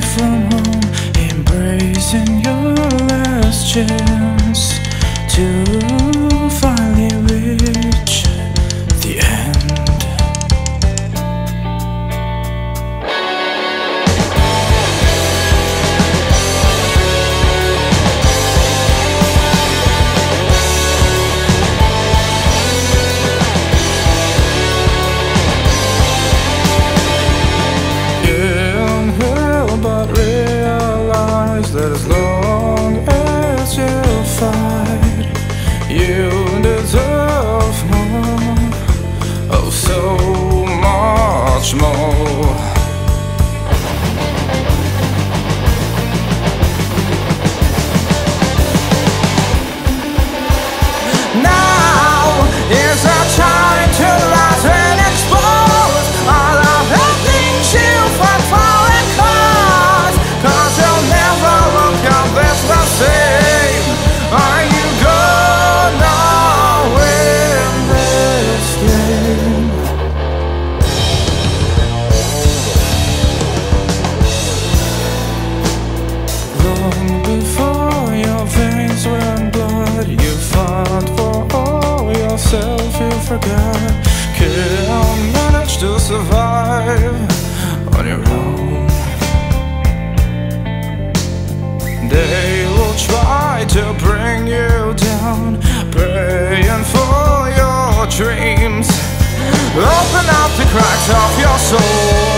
from home, embracing your last chance. to bring you down praying for your dreams. Open up the cracks of your soul.